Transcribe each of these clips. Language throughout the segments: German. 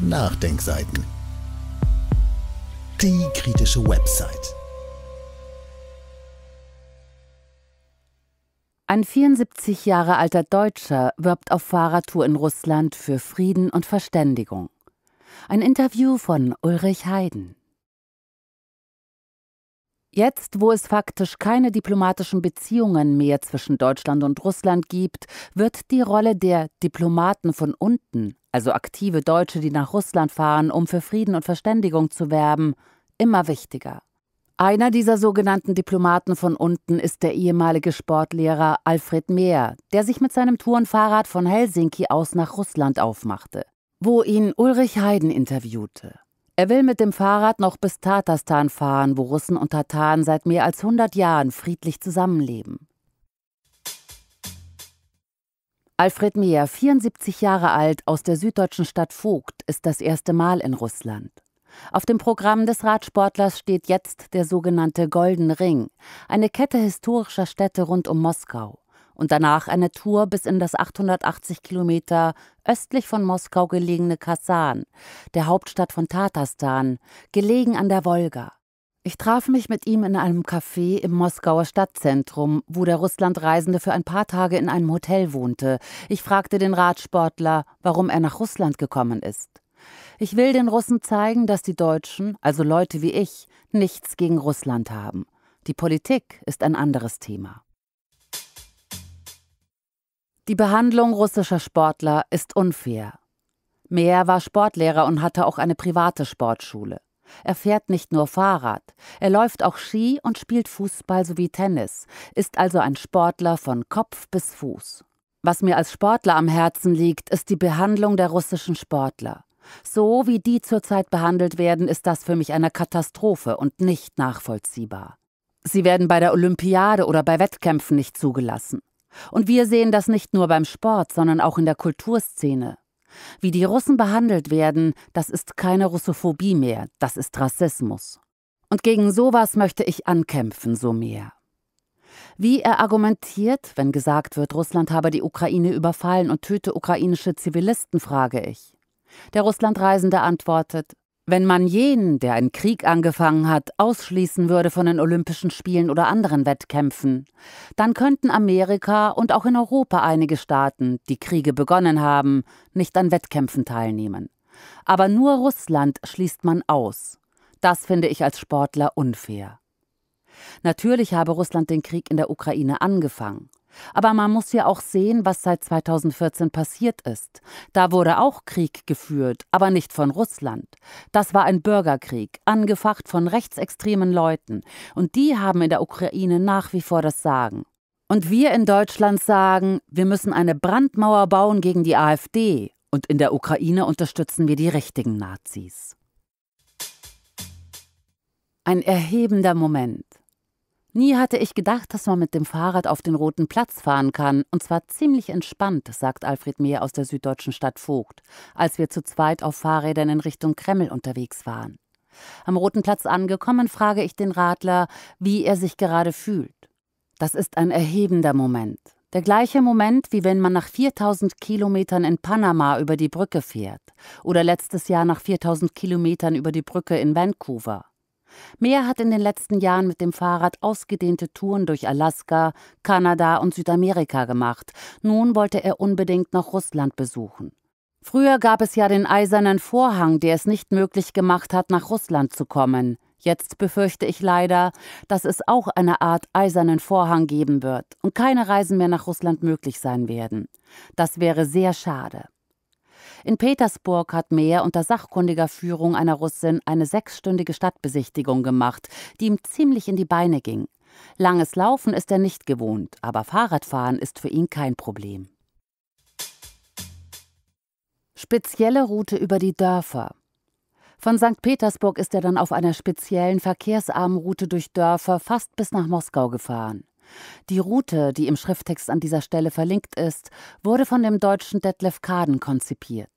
Nachdenkseiten. Die kritische Website. Ein 74 Jahre alter Deutscher wirbt auf Fahrradtour in Russland für Frieden und Verständigung. Ein Interview von Ulrich Heiden. Jetzt, wo es faktisch keine diplomatischen Beziehungen mehr zwischen Deutschland und Russland gibt, wird die Rolle der Diplomaten von unten, also aktive Deutsche, die nach Russland fahren, um für Frieden und Verständigung zu werben, immer wichtiger. Einer dieser sogenannten Diplomaten von unten ist der ehemalige Sportlehrer Alfred Mehr, der sich mit seinem Tourenfahrrad von Helsinki aus nach Russland aufmachte, wo ihn Ulrich Heiden interviewte. Er will mit dem Fahrrad noch bis Tatarstan fahren, wo Russen und Tataren seit mehr als 100 Jahren friedlich zusammenleben. Alfred Mehr, 74 Jahre alt, aus der süddeutschen Stadt Vogt, ist das erste Mal in Russland. Auf dem Programm des Radsportlers steht jetzt der sogenannte Golden Ring, eine Kette historischer Städte rund um Moskau und danach eine Tour bis in das 880 Kilometer östlich von Moskau gelegene Kasan, der Hauptstadt von Tatarstan, gelegen an der Wolga. Ich traf mich mit ihm in einem Café im Moskauer Stadtzentrum, wo der Russlandreisende für ein paar Tage in einem Hotel wohnte. Ich fragte den Radsportler, warum er nach Russland gekommen ist. Ich will den Russen zeigen, dass die Deutschen, also Leute wie ich, nichts gegen Russland haben. Die Politik ist ein anderes Thema. Die Behandlung russischer Sportler ist unfair. Mehr war Sportlehrer und hatte auch eine private Sportschule. Er fährt nicht nur Fahrrad, er läuft auch Ski und spielt Fußball sowie Tennis, ist also ein Sportler von Kopf bis Fuß. Was mir als Sportler am Herzen liegt, ist die Behandlung der russischen Sportler. So wie die zurzeit behandelt werden, ist das für mich eine Katastrophe und nicht nachvollziehbar. Sie werden bei der Olympiade oder bei Wettkämpfen nicht zugelassen. Und wir sehen das nicht nur beim Sport, sondern auch in der Kulturszene. Wie die Russen behandelt werden, das ist keine Russophobie mehr, das ist Rassismus. Und gegen sowas möchte ich ankämpfen, so mehr. Wie er argumentiert, wenn gesagt wird, Russland habe die Ukraine überfallen und töte ukrainische Zivilisten, frage ich. Der Russlandreisende antwortet, wenn man jenen, der einen Krieg angefangen hat, ausschließen würde von den Olympischen Spielen oder anderen Wettkämpfen, dann könnten Amerika und auch in Europa einige Staaten, die Kriege begonnen haben, nicht an Wettkämpfen teilnehmen. Aber nur Russland schließt man aus. Das finde ich als Sportler unfair. Natürlich habe Russland den Krieg in der Ukraine angefangen. Aber man muss ja auch sehen, was seit 2014 passiert ist. Da wurde auch Krieg geführt, aber nicht von Russland. Das war ein Bürgerkrieg, angefacht von rechtsextremen Leuten. Und die haben in der Ukraine nach wie vor das Sagen. Und wir in Deutschland sagen, wir müssen eine Brandmauer bauen gegen die AfD. Und in der Ukraine unterstützen wir die richtigen Nazis. Ein erhebender Moment. Nie hatte ich gedacht, dass man mit dem Fahrrad auf den Roten Platz fahren kann, und zwar ziemlich entspannt, sagt Alfred Mehr aus der süddeutschen Stadt Vogt, als wir zu zweit auf Fahrrädern in Richtung Kreml unterwegs waren. Am Roten Platz angekommen, frage ich den Radler, wie er sich gerade fühlt. Das ist ein erhebender Moment. Der gleiche Moment, wie wenn man nach 4000 Kilometern in Panama über die Brücke fährt oder letztes Jahr nach 4000 Kilometern über die Brücke in Vancouver. Mehr hat in den letzten Jahren mit dem Fahrrad ausgedehnte Touren durch Alaska, Kanada und Südamerika gemacht. Nun wollte er unbedingt noch Russland besuchen. Früher gab es ja den eisernen Vorhang, der es nicht möglich gemacht hat, nach Russland zu kommen. Jetzt befürchte ich leider, dass es auch eine Art eisernen Vorhang geben wird und keine Reisen mehr nach Russland möglich sein werden. Das wäre sehr schade. In Petersburg hat Mehr unter sachkundiger Führung einer Russin eine sechsstündige Stadtbesichtigung gemacht, die ihm ziemlich in die Beine ging. Langes Laufen ist er nicht gewohnt, aber Fahrradfahren ist für ihn kein Problem. Spezielle Route über die Dörfer. Von St. Petersburg ist er dann auf einer speziellen verkehrsarmen Route durch Dörfer fast bis nach Moskau gefahren. Die Route, die im Schrifttext an dieser Stelle verlinkt ist, wurde von dem deutschen Detlef Kaden konzipiert.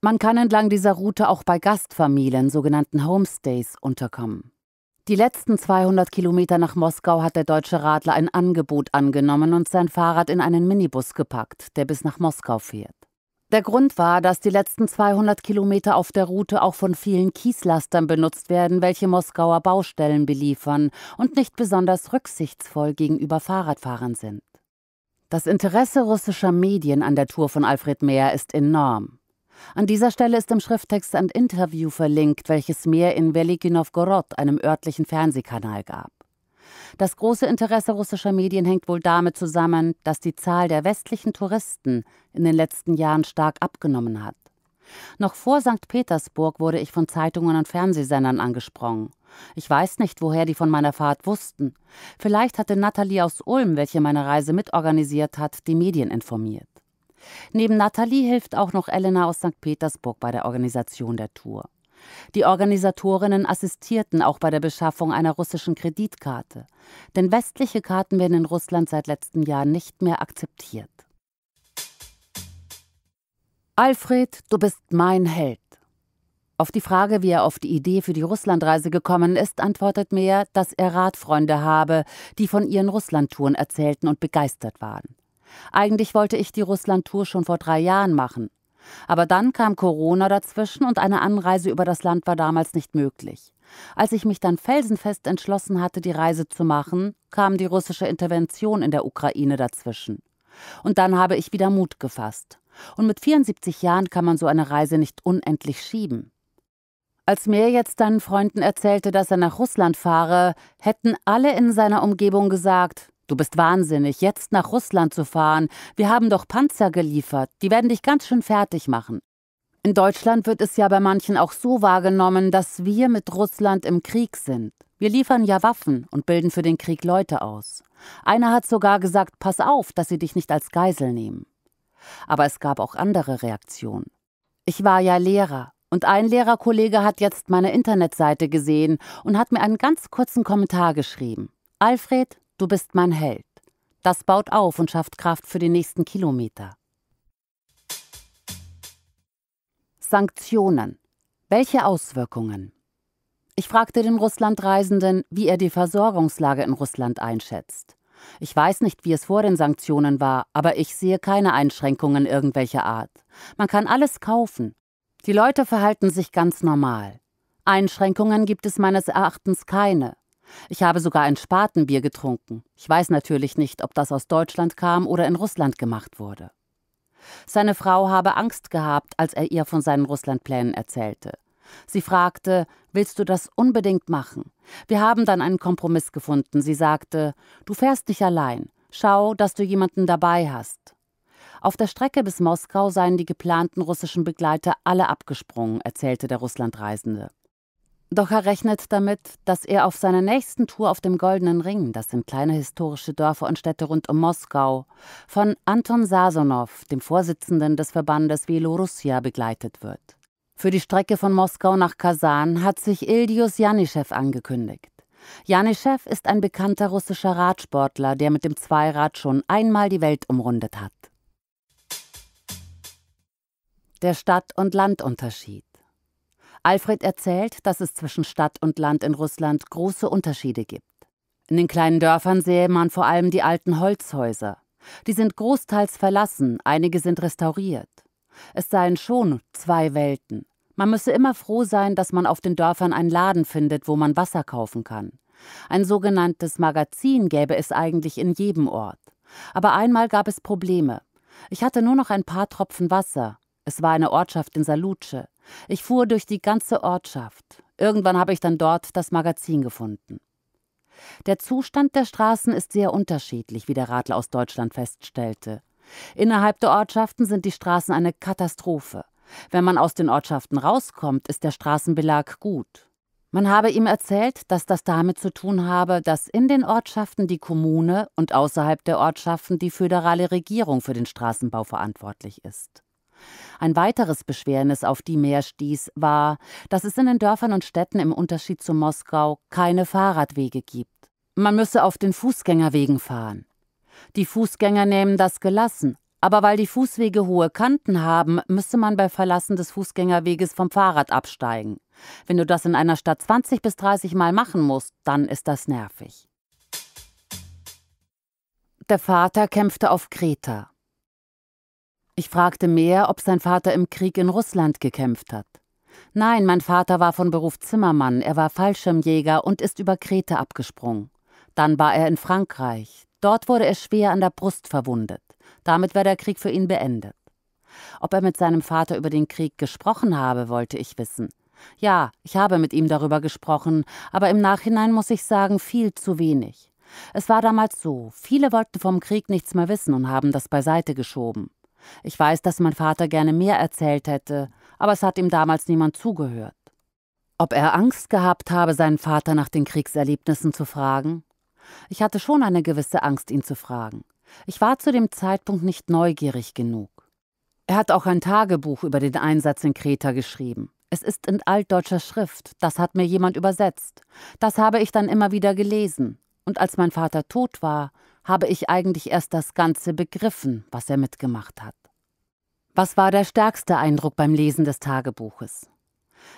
Man kann entlang dieser Route auch bei Gastfamilien, sogenannten Homestays, unterkommen. Die letzten 200 Kilometer nach Moskau hat der deutsche Radler ein Angebot angenommen und sein Fahrrad in einen Minibus gepackt, der bis nach Moskau fährt. Der Grund war, dass die letzten 200 Kilometer auf der Route auch von vielen Kieslastern benutzt werden, welche Moskauer Baustellen beliefern und nicht besonders rücksichtsvoll gegenüber Fahrradfahrern sind. Das Interesse russischer Medien an der Tour von Alfred Mehr ist enorm. An dieser Stelle ist im Schrifttext ein Interview verlinkt, welches Mehr in Veliki Novgorod, einem örtlichen Fernsehkanal, gab. Das große Interesse russischer Medien hängt wohl damit zusammen, dass die Zahl der westlichen Touristen in den letzten Jahren stark abgenommen hat. Noch vor St. Petersburg wurde ich von Zeitungen und Fernsehsendern angesprochen. Ich weiß nicht, woher die von meiner Fahrt wussten. Vielleicht hatte Nathalie aus Ulm, welche meine Reise mitorganisiert hat, die Medien informiert. Neben Nathalie hilft auch noch Elena aus St. Petersburg bei der Organisation der Tour. Die Organisatorinnen assistierten auch bei der Beschaffung einer russischen Kreditkarte, denn westliche Karten werden in Russland seit letztem Jahr nicht mehr akzeptiert. Alfred, du bist mein Held. Auf die Frage, wie er auf die Idee für die Russlandreise gekommen ist, antwortet Mehr, dass er Radfreunde habe, die von ihren Russlandtouren erzählten und begeistert waren. Eigentlich wollte ich die Russlandtour schon vor drei Jahren machen. Aber dann kam Corona dazwischen und eine Anreise über das Land war damals nicht möglich. Als ich mich dann felsenfest entschlossen hatte, die Reise zu machen, kam die russische Intervention in der Ukraine dazwischen. Und dann habe ich wieder Mut gefasst. Und mit 74 Jahren kann man so eine Reise nicht unendlich schieben. Als mir jetzt seinen Freunden erzählte, dass er nach Russland fahre, hätten alle in seiner Umgebung gesagt, Du bist wahnsinnig, jetzt nach Russland zu fahren. Wir haben doch Panzer geliefert. Die werden dich ganz schön fertig machen. In Deutschland wird es ja bei manchen auch so wahrgenommen, dass wir mit Russland im Krieg sind. Wir liefern ja Waffen und bilden für den Krieg Leute aus. Einer hat sogar gesagt, pass auf, dass sie dich nicht als Geisel nehmen. Aber es gab auch andere Reaktionen. Ich war ja Lehrer und ein Lehrerkollege hat jetzt meine Internetseite gesehen und hat mir einen ganz kurzen Kommentar geschrieben. Alfred, Du bist mein Held. Das baut auf und schafft Kraft für die nächsten Kilometer. Sanktionen. Welche Auswirkungen? Ich fragte den Russlandreisenden, wie er die Versorgungslage in Russland einschätzt. Ich weiß nicht, wie es vor den Sanktionen war, aber ich sehe keine Einschränkungen irgendwelcher Art. Man kann alles kaufen. Die Leute verhalten sich ganz normal. Einschränkungen gibt es meines Erachtens keine. Ich habe sogar ein Spatenbier getrunken. Ich weiß natürlich nicht, ob das aus Deutschland kam oder in Russland gemacht wurde. Seine Frau habe Angst gehabt, als er ihr von seinen Russlandplänen erzählte. Sie fragte, willst du das unbedingt machen? Wir haben dann einen Kompromiss gefunden. Sie sagte, du fährst nicht allein. Schau, dass du jemanden dabei hast. Auf der Strecke bis Moskau seien die geplanten russischen Begleiter alle abgesprungen, erzählte der Russlandreisende. Doch er rechnet damit, dass er auf seiner nächsten Tour auf dem Goldenen Ring, das sind kleine historische Dörfer und Städte rund um Moskau, von Anton Sasonow, dem Vorsitzenden des Verbandes Velorussia, begleitet wird. Für die Strecke von Moskau nach Kasan hat sich Ildius Janischew angekündigt. Janischew ist ein bekannter russischer Radsportler, der mit dem Zweirad schon einmal die Welt umrundet hat. Der Stadt- und Landunterschied. Alfred erzählt, dass es zwischen Stadt und Land in Russland große Unterschiede gibt. In den kleinen Dörfern sähe man vor allem die alten Holzhäuser. Die sind großteils verlassen, einige sind restauriert. Es seien schon zwei Welten. Man müsse immer froh sein, dass man auf den Dörfern einen Laden findet, wo man Wasser kaufen kann. Ein sogenanntes Magazin gäbe es eigentlich in jedem Ort. Aber einmal gab es Probleme. Ich hatte nur noch ein paar Tropfen Wasser. Es war eine Ortschaft in Salutsche. Ich fuhr durch die ganze Ortschaft. Irgendwann habe ich dann dort das Magazin gefunden. Der Zustand der Straßen ist sehr unterschiedlich, wie der Radler aus Deutschland feststellte. Innerhalb der Ortschaften sind die Straßen eine Katastrophe. Wenn man aus den Ortschaften rauskommt, ist der Straßenbelag gut. Man habe ihm erzählt, dass das damit zu tun habe, dass in den Ortschaften die Kommune und außerhalb der Ortschaften die föderale Regierung für den Straßenbau verantwortlich ist. Ein weiteres Beschwernis, auf die Meer stieß, war, dass es in den Dörfern und Städten im Unterschied zu Moskau keine Fahrradwege gibt. Man müsse auf den Fußgängerwegen fahren. Die Fußgänger nehmen das gelassen, aber weil die Fußwege hohe Kanten haben, müsse man bei Verlassen des Fußgängerweges vom Fahrrad absteigen. Wenn du das in einer Stadt 20 bis 30 Mal machen musst, dann ist das nervig. Der Vater kämpfte auf Kreta. Ich fragte mehr, ob sein Vater im Krieg in Russland gekämpft hat. Nein, mein Vater war von Beruf Zimmermann, er war Fallschirmjäger und ist über Kreta abgesprungen. Dann war er in Frankreich. Dort wurde er schwer an der Brust verwundet. Damit war der Krieg für ihn beendet. Ob er mit seinem Vater über den Krieg gesprochen habe, wollte ich wissen. Ja, ich habe mit ihm darüber gesprochen, aber im Nachhinein muss ich sagen, viel zu wenig. Es war damals so, viele wollten vom Krieg nichts mehr wissen und haben das beiseite geschoben. Ich weiß, dass mein Vater gerne mehr erzählt hätte, aber es hat ihm damals niemand zugehört. Ob er Angst gehabt habe, seinen Vater nach den Kriegserlebnissen zu fragen? Ich hatte schon eine gewisse Angst, ihn zu fragen. Ich war zu dem Zeitpunkt nicht neugierig genug. Er hat auch ein Tagebuch über den Einsatz in Kreta geschrieben. Es ist in altdeutscher Schrift, das hat mir jemand übersetzt. Das habe ich dann immer wieder gelesen. Und als mein Vater tot war, habe ich eigentlich erst das Ganze begriffen, was er mitgemacht hat. Was war der stärkste Eindruck beim Lesen des Tagebuches?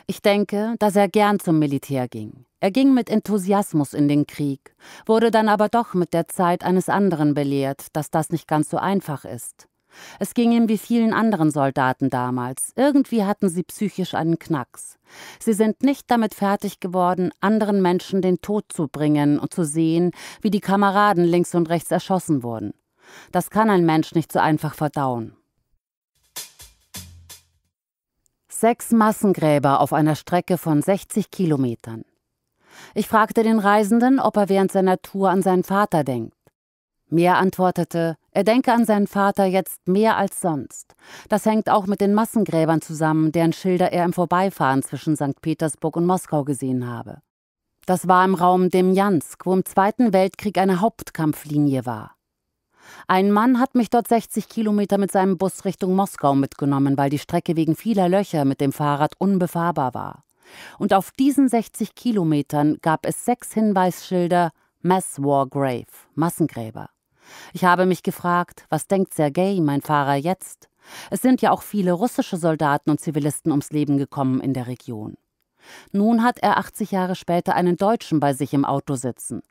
Ich denke, dass er gern zum Militär ging. Er ging mit Enthusiasmus in den Krieg, wurde dann aber doch mit der Zeit eines anderen belehrt, dass das nicht ganz so einfach ist. Es ging ihm wie vielen anderen Soldaten damals. Irgendwie hatten sie psychisch einen Knacks. Sie sind nicht damit fertig geworden, anderen Menschen den Tod zu bringen und zu sehen, wie die Kameraden links und rechts erschossen wurden. Das kann ein Mensch nicht so einfach verdauen. Sechs Massengräber auf einer Strecke von 60 Kilometern. Ich fragte den Reisenden, ob er während seiner Tour an seinen Vater denkt. Meer antwortete, er denke an seinen Vater jetzt mehr als sonst. Das hängt auch mit den Massengräbern zusammen, deren Schilder er im Vorbeifahren zwischen St. Petersburg und Moskau gesehen habe. Das war im Raum Demjansk, wo im Zweiten Weltkrieg eine Hauptkampflinie war. Ein Mann hat mich dort 60 Kilometer mit seinem Bus Richtung Moskau mitgenommen, weil die Strecke wegen vieler Löcher mit dem Fahrrad unbefahrbar war. Und auf diesen 60 Kilometern gab es sechs Hinweisschilder Mass War Grave, Massengräber. Ich habe mich gefragt, was denkt Sergei, mein Fahrer, jetzt? Es sind ja auch viele russische Soldaten und Zivilisten ums Leben gekommen in der Region. Nun hat er 80 Jahre später einen Deutschen bei sich im Auto sitzen.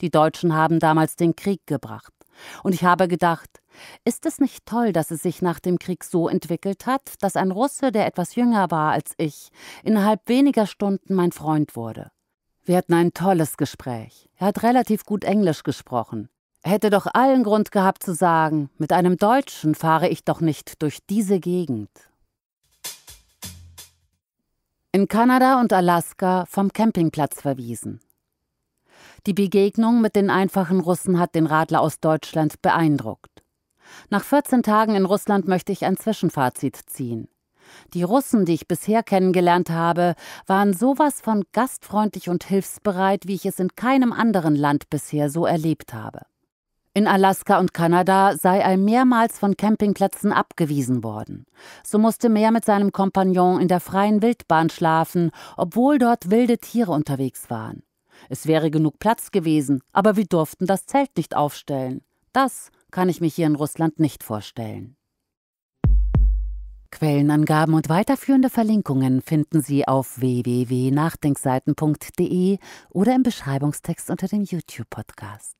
Die Deutschen haben damals den Krieg gebracht. Und ich habe gedacht, ist es nicht toll, dass es sich nach dem Krieg so entwickelt hat, dass ein Russe, der etwas jünger war als ich, innerhalb weniger Stunden mein Freund wurde? Wir hatten ein tolles Gespräch. Er hat relativ gut Englisch gesprochen. Hätte doch allen Grund gehabt zu sagen, mit einem Deutschen fahre ich doch nicht durch diese Gegend. In Kanada und Alaska vom Campingplatz verwiesen. Die Begegnung mit den einfachen Russen hat den Radler aus Deutschland beeindruckt. Nach 14 Tagen in Russland möchte ich ein Zwischenfazit ziehen. Die Russen, die ich bisher kennengelernt habe, waren sowas von gastfreundlich und hilfsbereit, wie ich es in keinem anderen Land bisher so erlebt habe. In Alaska und Kanada sei er mehrmals von Campingplätzen abgewiesen worden. So musste Meer mit seinem Kompagnon in der freien Wildbahn schlafen, obwohl dort wilde Tiere unterwegs waren. Es wäre genug Platz gewesen, aber wir durften das Zelt nicht aufstellen. Das kann ich mich hier in Russland nicht vorstellen. Quellenangaben und weiterführende Verlinkungen finden Sie auf www.nachdenkseiten.de oder im Beschreibungstext unter dem YouTube-Podcast.